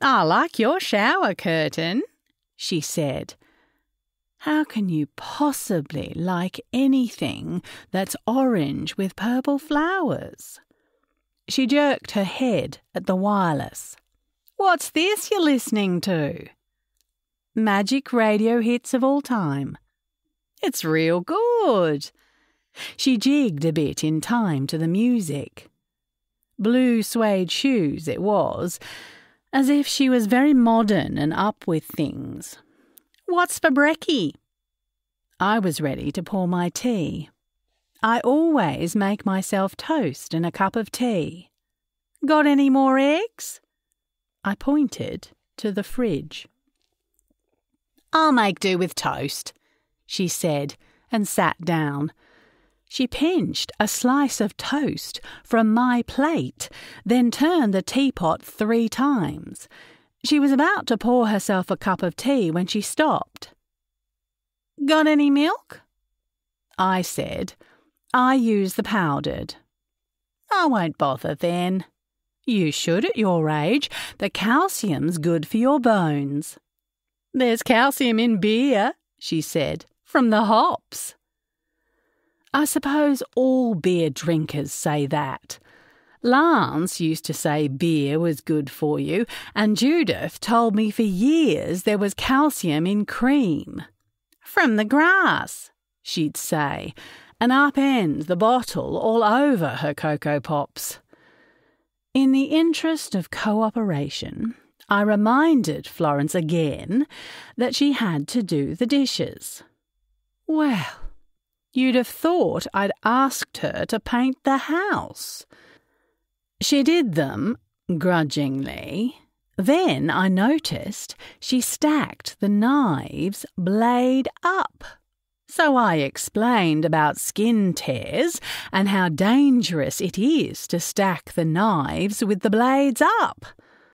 I like your shower curtain, she said. How can you possibly like anything that's orange with purple flowers? She jerked her head at the wireless. What's this you're listening to? Magic radio hits of all time. It's real good. She jigged a bit in time to the music. Blue suede shoes it was, as if she was very modern and up with things. What's for brekkie? I was ready to pour my tea. I always make myself toast and a cup of tea. Got any more eggs? I pointed to the fridge. I'll make do with toast, she said, and sat down. She pinched a slice of toast from my plate, then turned the teapot three times. She was about to pour herself a cup of tea when she stopped. Got any milk? I said. I use the powdered. I won't bother then. You should at your age. The calcium's good for your bones. There's calcium in beer, she said, from the hops. I suppose all beer drinkers say that. Lance used to say beer was good for you, and Judith told me for years there was calcium in cream. From the grass, she'd say, and upend the bottle all over her Cocoa Pops. In the interest of cooperation, I reminded Florence again that she had to do the dishes. Well, you'd have thought I'd asked her to paint the house. She did them grudgingly. Then I noticed she stacked the knives blade up. So I explained about skin tears and how dangerous it is to stack the knives with the blades up.